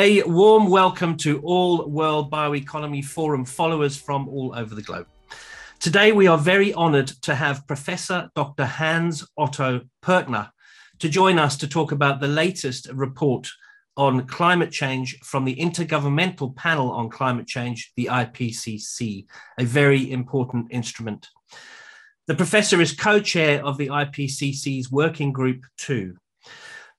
A warm welcome to all World Bioeconomy Forum followers from all over the globe. Today, we are very honored to have Professor Dr. Hans Otto Pörtner to join us to talk about the latest report on climate change from the Intergovernmental Panel on Climate Change, the IPCC, a very important instrument. The professor is co chair of the IPCC's Working Group 2.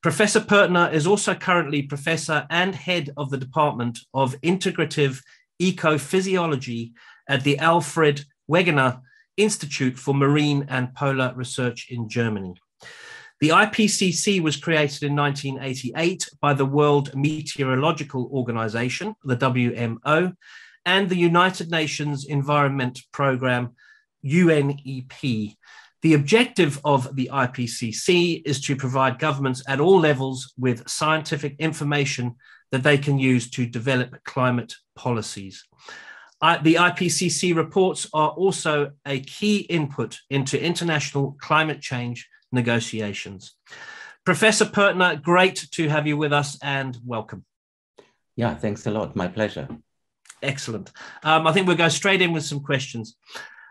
Professor Pörtner is also currently professor and head of the Department of Integrative Ecophysiology at the Alfred Wegener Institute for Marine and Polar Research in Germany. The IPCC was created in 1988 by the World Meteorological Organization, the WMO, and the United Nations Environment Programme, UNEP, the objective of the IPCC is to provide governments at all levels with scientific information that they can use to develop climate policies. I, the IPCC reports are also a key input into international climate change negotiations. Professor Pörtner, great to have you with us and welcome. Yeah, thanks a lot. My pleasure. Excellent. Um, I think we'll go straight in with some questions.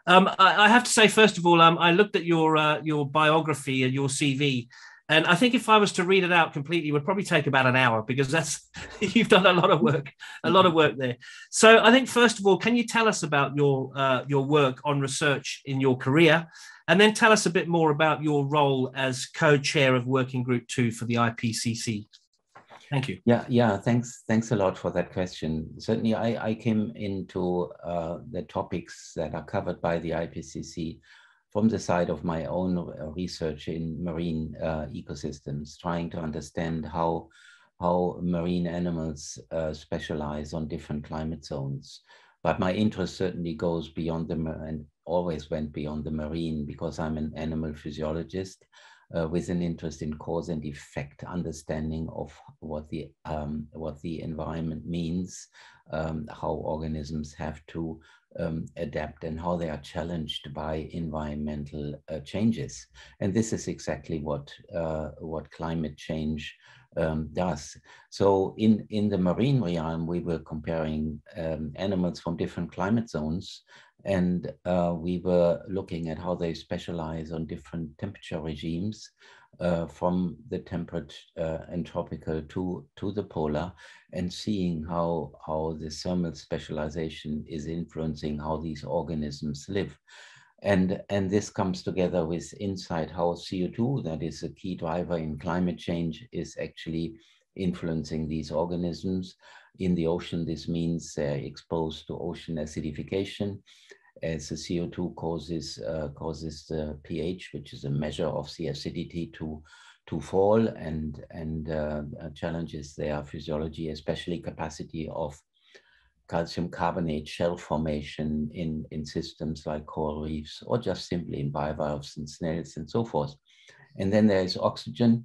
Um, I, I, have to say, first of all, um, I looked at your uh, your biography and your CV, and I think if I was to read it out completely, it would probably take about an hour because that's you've done a lot of work, a lot of work there. So I think first of all, can you tell us about your uh, your work on research in your career, and then tell us a bit more about your role as co-chair of Working Group Two for the IPCC. Thank you. Yeah, yeah. Thanks, thanks a lot for that question. Certainly, I, I came into uh, the topics that are covered by the IPCC from the side of my own research in marine uh, ecosystems, trying to understand how how marine animals uh, specialize on different climate zones. But my interest certainly goes beyond the and always went beyond the marine because I'm an animal physiologist uh, with an interest in cause and effect understanding of what the um, what the environment means, um, how organisms have to um, adapt, and how they are challenged by environmental uh, changes. And this is exactly what uh, what climate change um, does. So in, in the marine realm, we were comparing um, animals from different climate zones and uh, we were looking at how they specialize on different temperature regimes uh, from the temperate uh, and tropical to, to the polar and seeing how, how the thermal specialization is influencing how these organisms live. And, and this comes together with insight how CO2, that is a key driver in climate change, is actually influencing these organisms. In the ocean, this means they're exposed to ocean acidification as the CO2 causes, uh, causes the pH, which is a measure of the acidity to, to fall and, and uh, challenges their physiology, especially capacity of calcium carbonate shell formation in, in systems like coral reefs or just simply in bivalves and snails and so forth. And then there is oxygen.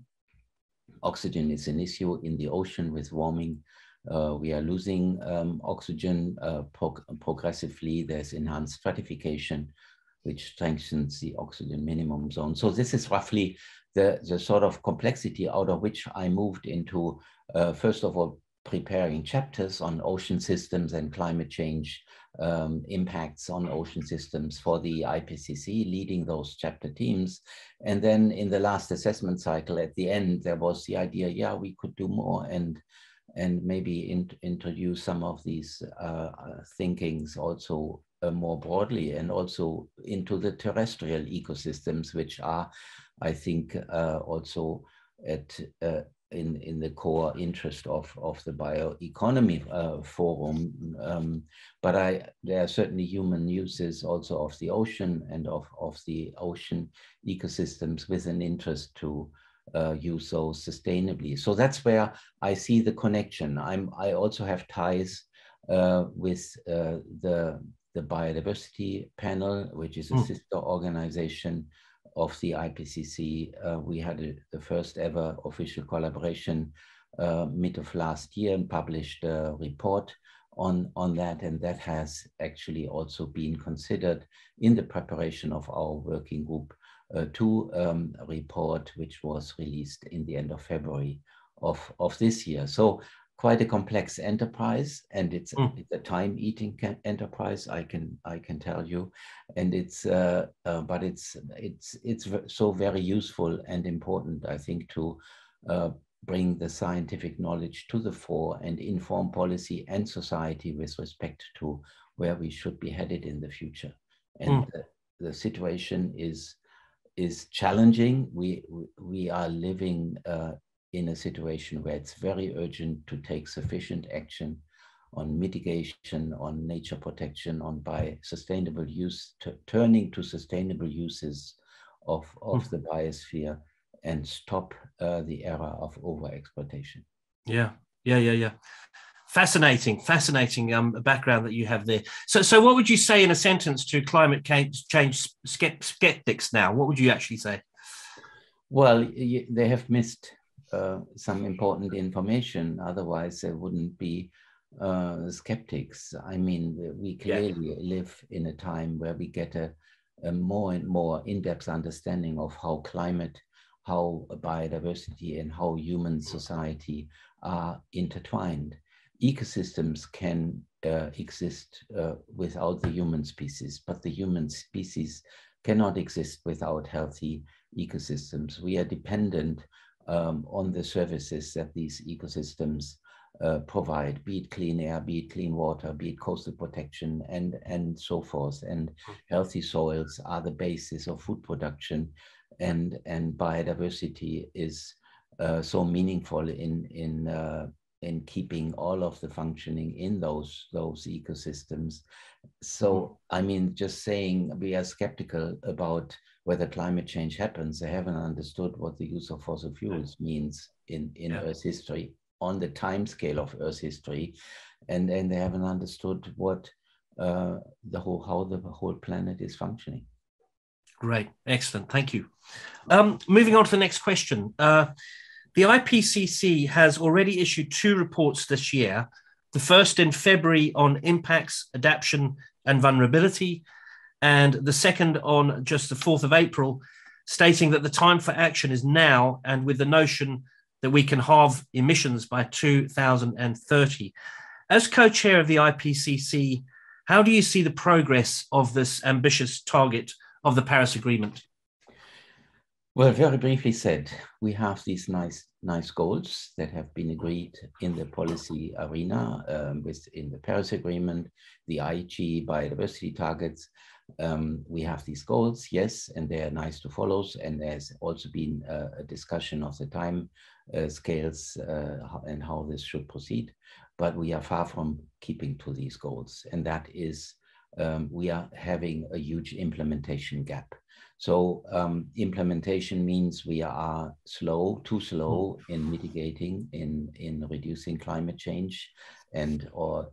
Oxygen is an issue in the ocean with warming. Uh, we are losing um, oxygen uh, progressively. There's enhanced stratification, which strengthens the oxygen minimum zone. So this is roughly the, the sort of complexity out of which I moved into, uh, first of all, preparing chapters on ocean systems and climate change um, impacts on ocean systems for the IPCC, leading those chapter teams. And then in the last assessment cycle at the end, there was the idea, yeah, we could do more and and maybe in, introduce some of these uh, thinkings also uh, more broadly and also into the terrestrial ecosystems, which are, I think, uh, also at uh, in, in the core interest of, of the bioeconomy uh, forum. Um, but I, there are certainly human uses also of the ocean and of, of the ocean ecosystems with an interest to uh, use those sustainably. So that's where I see the connection. I'm, I also have ties uh, with uh, the, the biodiversity panel, which is a mm. sister organization of the IPCC. Uh, we had a, the first ever official collaboration uh, mid of last year and published a report on, on that. And that has actually also been considered in the preparation of our working group uh, two um, report, which was released in the end of February of, of this year. So quite a complex enterprise, and it's, Mm. it's a time-eating enterprise. I can I can tell you, and it's uh, uh, but it's it's it's so very useful and important. I think to uh, bring the scientific knowledge to the fore and inform policy and society with respect to where we should be headed in the future. And the, the situation is is challenging. We we- we are living uh, in a situation where it's very urgent to take sufficient action on mitigation, on nature protection, on by sustainable use, turning to sustainable uses of, of the biosphere and stop uh, the era of overexploitation. Yeah, yeah, yeah, yeah. Fascinating, fascinating um, background that you have there. So, so what would you say in a sentence to climate change, skeptics now? What would you actually say? Well, they have missed uh, some important information. Otherwise, there wouldn't be uh, skeptics. I mean, we- we Yeah. clearly live in a time where we get a, a more and more in-depth understanding of how climate, how biodiversity, and how human society are intertwined. Ecosystems can uh, exist uh, without the human species, but the human species cannot exist without healthy ecosystems. We are dependent um, on the services that these ecosystems uh, provide, be it clean air, be it clean water, be it coastal protection, and, and so forth. And healthy soils are the basis of food production, and, and biodiversity is uh, so meaningful in, in, uh, in keeping all of the functioning in those, those ecosystems. So, I mean, just saying we are skeptical about whether climate change happens, they haven't understood what the use of fossil fuels means in, in Yeah. Earth's history, on the time scale of Earth's history, and and they haven't understood what uh, the whole how the whole planet is functioning. Great, excellent, thank you. Um, moving on to the next question. Uh, the IPCC has already issued two reports this year. The first in February on impacts, adaptation, and vulnerability, and the second on just the 4th of April, stating that the time for action is now, and with the notion that we can halve emissions by 2030. As co chair of the IPCC, how do you see the progress of this ambitious target of the Paris Agreement? Well, very briefly said, we have these nice, nice goals that have been agreed in the policy arena um, with in the Paris Agreement, the Aichi biodiversity targets. Um, we have these goals, yes, and they are nice to follow. And there's also been a, a discussion of the time uh, scales uh, and how this should proceed. But we are far from keeping to these goals, and that is um, we are having a huge implementation gap. So um, implementation means we are slow, too slow in mitigating, in in reducing climate change, and or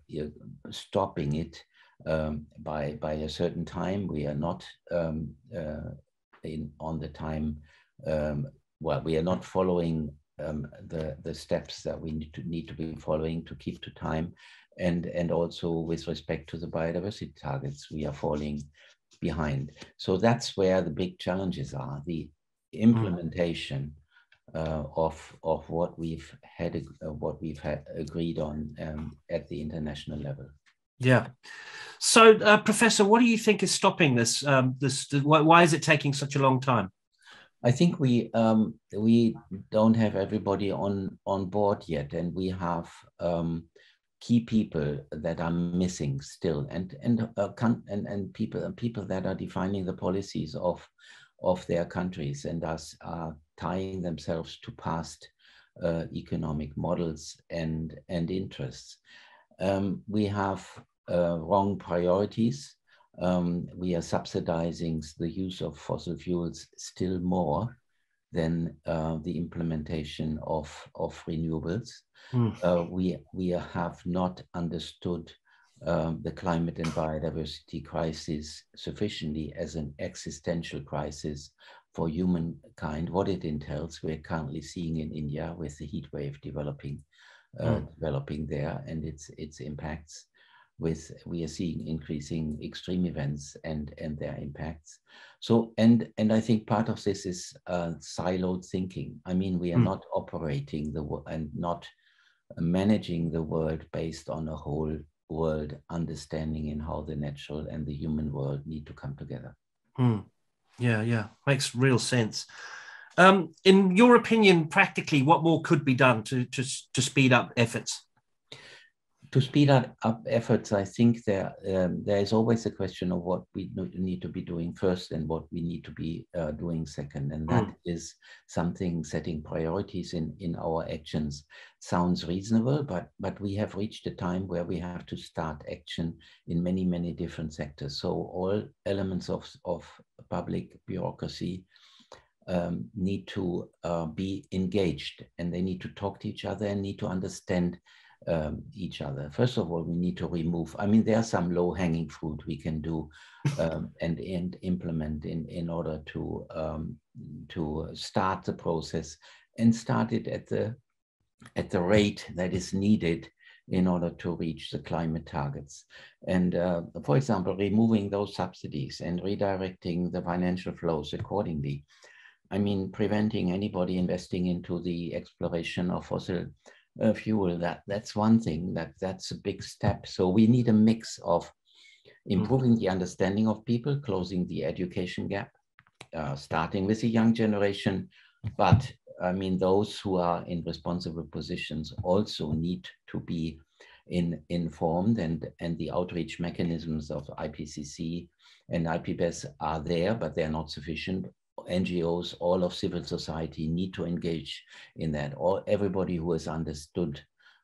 stopping it um, by by a certain time. We are not um, uh, in on the time. Um, well, we are not following um, the the steps that we need to need to be following to keep to time, and and also with respect to the biodiversity targets, we are falling behind. So that's where the big challenges are: the implementation uh, of of what we've had, uh, what we've had agreed on um, at the international level. Yeah. So, uh, Professor, what do you think is stopping this? Um, this why, why is it taking such a long time? I think we um, we don't have everybody on on board yet, and we have um, key people that are missing still, and and uh, and and people and people that are defining the policies of of their countries and us are tying themselves to past uh, economic models and and interests. Um, we have uh, wrong priorities. Um, we are subsidizing the use of fossil fuels still more than uh, the implementation of, of renewables. Mm. Uh, we, we have not understood um, the climate and biodiversity crisis sufficiently as an existential crisis for humankind, what it entails. We're currently seeing in India with the heat wave developing, uh, Mm. developing there and its, its impacts with we are seeing increasing extreme events and and their impacts so and and i think part of this is uh, siloed thinking i mean we are Mm. not operating the wo- and not managing the world based on a whole world understanding in how the natural and the human world need to come together. Hmm. Yeah, yeah, makes real sense. Um, in your opinion, practically, what more could be done to to, to speed up efforts? To speed up efforts, I think there um, there is always a question of what we need to be doing first and what we need to be uh, doing second, and that mm. is something setting priorities in in our actions. Sounds reasonable, but but we have reached a time where we have to start action in many many different sectors. So all elements of of public bureaucracy. Um, need to uh, be engaged and they need to talk to each other and need to understand um, each other. First of all, we need to remove, I mean, there are some low hanging fruit we can do um, and, and implement in, in order to, um, to start the process and start it at the, at the rate that is needed in order to reach the climate targets. And uh, for example, removing those subsidies and redirecting the financial flows accordingly. I mean, preventing anybody investing into the exploration of fossil uh, fuel. That that's one thing. That that's a big step. So we need a mix of improving mm. the understanding of people, closing the education gap, uh, starting with the young generation, but I mean those who are in responsible positions also need to be in, informed and and the outreach mechanisms of IPCC and IPBES are there, but they're not sufficient. NGOs, all of civil society need to engage in that. All everybody who has understood,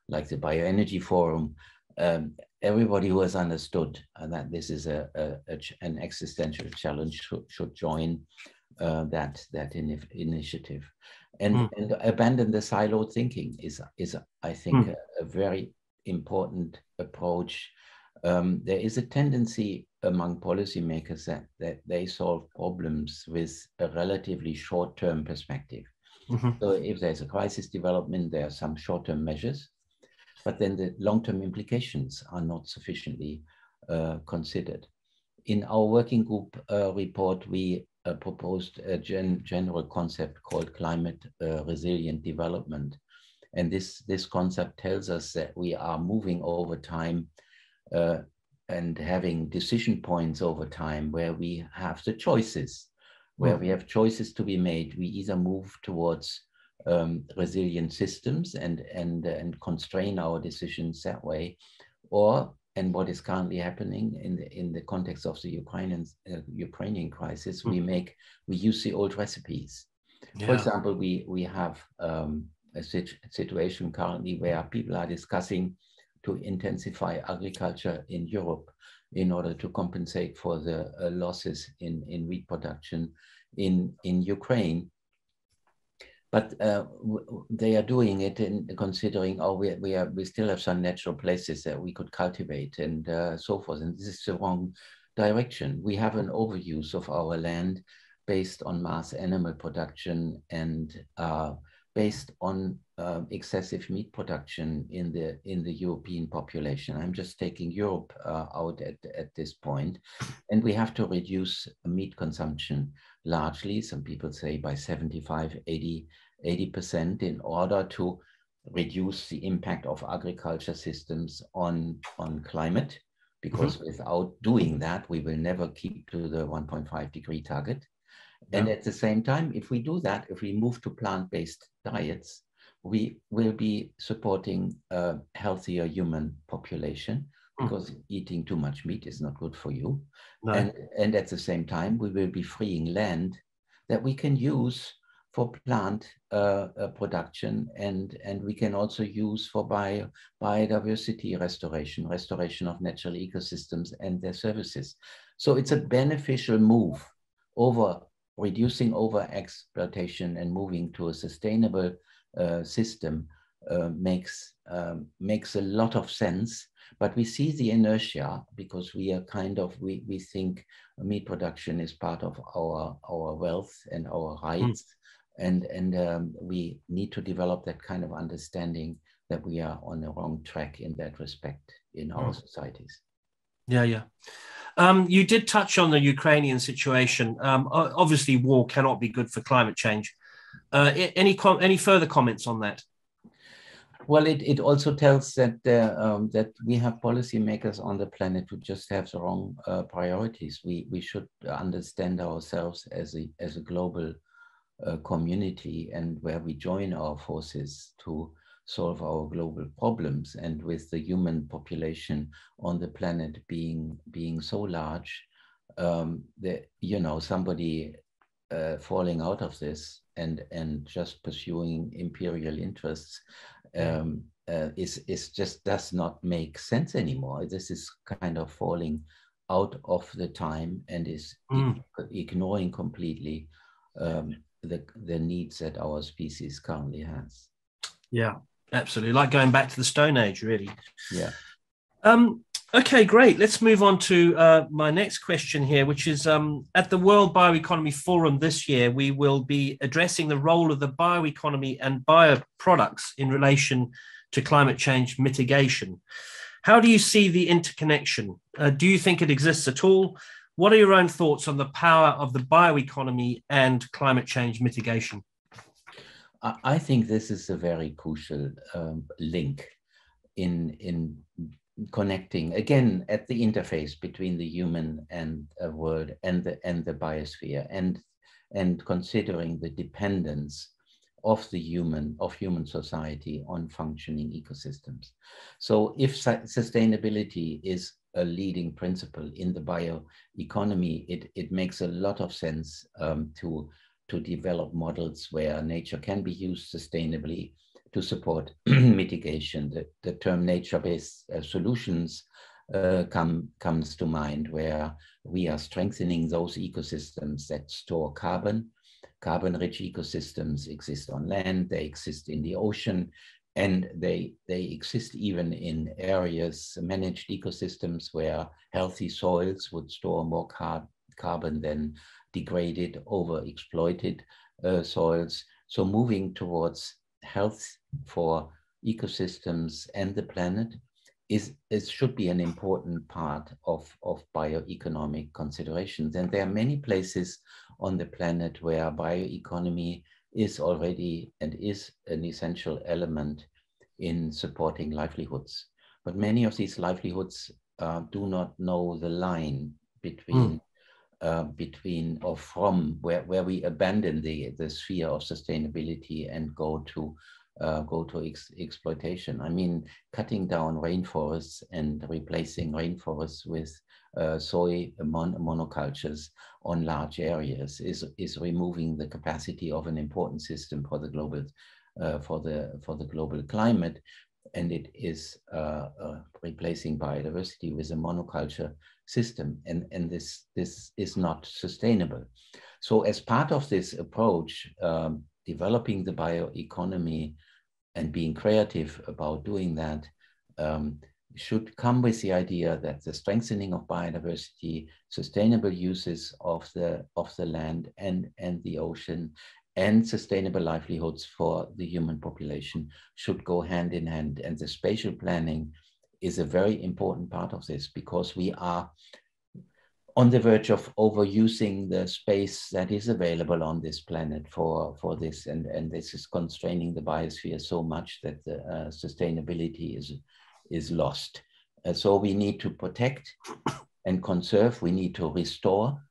like the Bioenergy Forum, um, everybody who has understood uh, that this is a, a, a an existential challenge should, should join uh, that that in, initiative, and, mm. and abandon the siloed thinking is is I think mm. a, a, very important approach. Um, there is a tendency among policymakers that, that they solve problems with a relatively short-term perspective. Mm-hmm. So if there's a crisis development, there are some short-term measures, but then the long-term implications are not sufficiently uh, considered. In our working group uh, report, we uh, proposed a gen- general concept called climate uh, resilient development. And this, this concept tells us that we are moving over time uh, and having decision points over time where we have the choices, where mm. we have choices to be made. We either move towards um, resilient systems and, and, and constrain our decisions that way, or and what is currently happening in the in the context of the Ukrainian uh, Ukrainian crisis, mm. we make we use the old recipes. Yeah. For example, we we have um, a situation currently where people are discussing to intensify agriculture in Europe in order to compensate for the uh, losses in, in wheat production in, in Ukraine. But uh, they are doing it in considering, oh, we, we, are, we still have some natural places that we could cultivate and uh, so forth. And this is the wrong direction. We have an overuse of our land based on mass animal production and uh, based on uh, excessive meat production in the in the European population. I'm just taking Europe uh, out at, at this point, and we have to reduce meat consumption largely. Some people say by 75, 80, 80% in order to reduce the impact of agriculture systems on on climate. Because mm-hmm. without doing that, we will never keep to the 1.5 degree target. And at the same time, if we do that, if we move to plant-based diets, we will be supporting a healthier human population hmm. because mm. eating too much meat is not good for you. No. And, and at the same time, we will be freeing land that we can use for plant uh, uh, production and, and we can also use for bio, biodiversity restoration, restoration of natural ecosystems and their services. So it's a beneficial move over reducing over exploitation and moving to a sustainable uh, system uh, makes um, makes a lot of sense. But we see the inertia because we are kind of we we think meat production is part of our our wealth and our rights, mm. and and um, we need to develop that kind of understanding that we are on the wrong track in that respect in our mm. societies. Yeah, yeah. Um, you did touch on the Ukrainian situation. Um, obviously, war cannot be good for climate change. Uh, any com- any further comments on that? Well, it, it also tells that uh, um, that we have policymakers on the planet who just have the wrong uh, priorities. We we should understand ourselves as a as a global uh, community and where we join our forces to solve our global problems. And with the human population on the planet being being so large, um, that you know somebody uh, falling out of this and and just pursuing imperial interests um, uh, is is just does not make sense anymore. This is kind of falling out of the time and is mm. ignoring completely um, the the needs that our species currently has. Yeah, absolutely. Like going back to the Stone Age, really. Yeah. Um, okay, great. Let's move on to uh, my next question here, which is um, at the World Bioeconomy Forum this year, we will be addressing the role of the bioeconomy and bioproducts in relation to climate change mitigation. How do you see the interconnection? Uh, do you think it exists at all? What are your own thoughts on the power of the bioeconomy and climate change mitigation? I think this is a very crucial um, link in in connecting again at the interface between the human and uh, world and the and the biosphere and and considering the dependence of the human of human society on functioning ecosystems. So if su sustainability is a leading principle in the bioeconomy it it makes a lot of sense um, to to develop models where nature can be used sustainably to support mitigation. The, the term nature-based uh, solutions uh, come, comes to mind where we are strengthening those ecosystems that store carbon. Carbon-rich ecosystems exist on land, they exist in the ocean, and they, they exist even in areas, managed ecosystems where healthy soils would store more car carbon than degraded, overexploited uh, soils. So moving towards health for ecosystems and the planet is, is should be an important part of, of bioeconomic considerations. And there are many places on the planet where bioeconomy is already and is an essential element in supporting livelihoods. But many of these livelihoods uh, do not know the line between mm. Uh, between or from where, where we abandon the, the sphere of sustainability and go to uh, go to ex exploitation. I mean, cutting down rainforests and replacing rainforests with uh, soy mon monocultures on large areas is, is removing the capacity of an important system for the global uh, for the for the global climate, and it is uh, uh, replacing biodiversity with a monoculture system, and and this this is not sustainable. So as part of this approach, um, developing the bioeconomy and being creative about doing that um, should come with the idea that the strengthening of biodiversity, sustainable uses of the of the land and and the ocean, and sustainable livelihoods for the human population should go hand in hand. And the spatial planning is a very important part of this because we are on the verge of overusing the space that is available on this planet for, for this. And, and this is constraining the biosphere so much that the uh, sustainability is, is lost. Uh, so we need to protect and conserve. We need to restore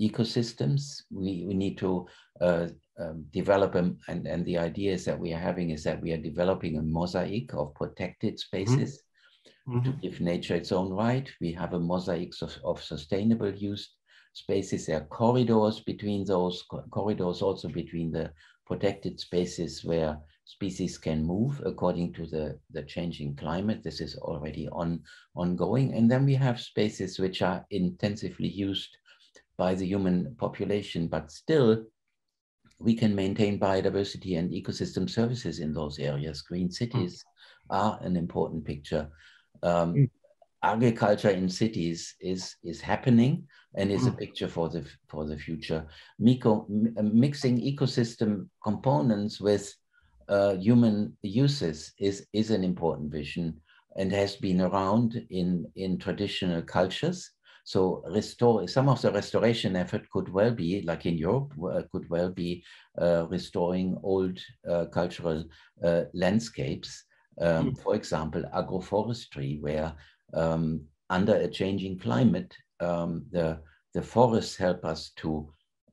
ecosystems. We, we need to uh, um, develop them. And, and the idea is that we are having is that we are developing a mosaic of protected mm-hmm. spaces. Mm -hmm mm-hmm. to give nature its own right. We have a mosaic of, of sustainable use spaces. There are corridors between those co- corridors, also between the protected spaces where species can move according to the, the changing climate. This is already on, ongoing. And then we have spaces which are intensively used by the human population, but still we can maintain biodiversity and ecosystem services in those areas. Green cities mm. are an important picture um, mm. agriculture in cities is is happening and is mm. a picture for the for the future. Mico, mixing ecosystem components with uh, human uses is is an important vision and has been around in in traditional cultures. So restore some of the restoration effort could well be like in Europe uh, could well be uh, restoring old uh, cultural uh, landscapes Um, mm. For example, agroforestry, where um, under a changing climate, um, the, the forests help us to,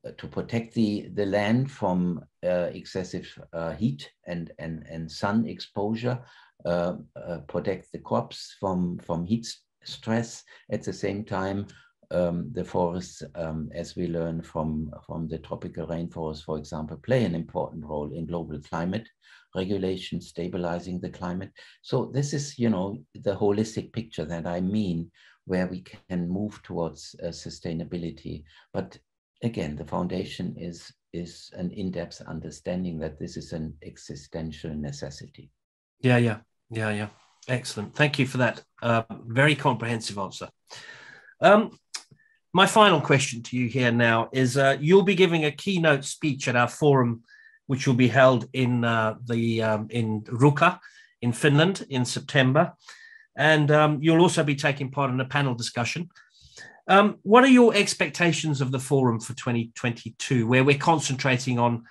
uh, to protect the, the land from uh, excessive uh, heat and, and, and sun exposure, uh, uh, protect the crops from, from heat stress. At the same time, um, the forests, um, as we learn from, from the tropical rainforest, for example, play an important role in global climate regulation, stabilizing the climate. So this is, you know, the holistic picture that I mean, where we can move towards uh, sustainability. But again, the foundation is, is an in-depth understanding that this is an existential necessity. Yeah, yeah, yeah, yeah. Excellent. Thank you for that uh, very comprehensive answer. Um, my final question to you here now is uh, you'll be giving a keynote speech at our forum which will be held in uh, the um, in Ruka in Finland in September, and um, you'll also be taking part in a panel discussion. Um, what are your expectations of the forum for 2022, where we're concentrating on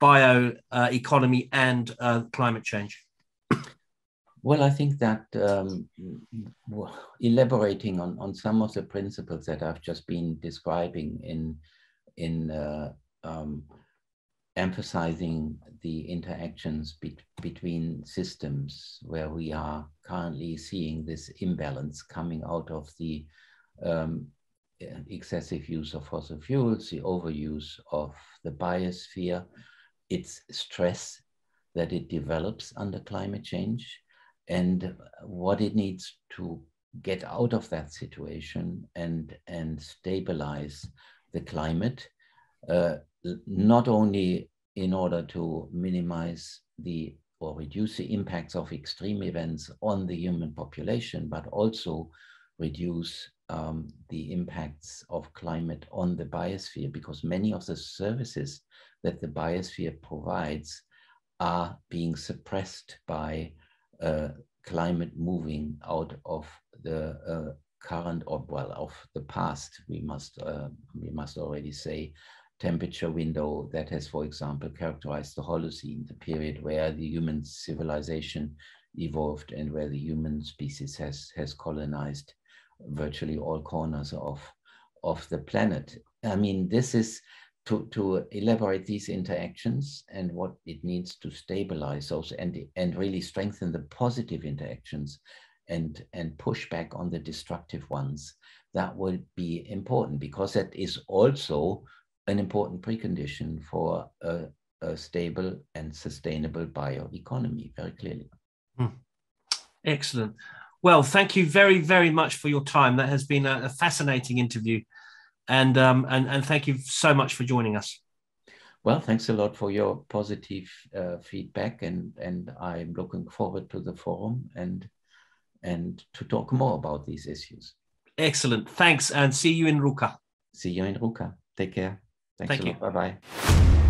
bioeconomy uh, and uh, climate change? Well, I think that um, elaborating on, on some of the principles that I've just been describing in in uh, um, emphasizing the interactions be between systems where we are currently seeing this imbalance coming out of the um, excessive use of fossil fuels, the overuse of the biosphere, its stress that it develops under climate change, and what it needs to get out of that situation and, and stabilize the climate uh, not only in order to minimize the or reduce the impacts of extreme events on the human population, but also reduce um, the impacts of climate on the biosphere, because many of the services that the biosphere provides are being suppressed by climate moving out of the uh, current or well of the past we must uh, we must already say temperature window that has, for example, characterized the Holocene, the period where the human civilization evolved and where the human species has, has colonized virtually all corners of, of the planet. I mean, this is to, to elaborate these interactions and what it needs to stabilize those and, and really strengthen the positive interactions and, and push back on the destructive ones. That will be important because that is also an important precondition for a, a stable and sustainable bioeconomy, very clearly. Hmm. Excellent. Well, thank you very, very much for your time. That has been a, a fascinating interview. And, um, and, and thank you so much for joining us. Well, thanks a lot for your positive uh, feedback, and, and I'm looking forward to the forum and, and to talk more about these issues. Excellent. Thanks, and see you in Ruka. See you in Ruka. Take care. Thanks Thank you. Bye bye.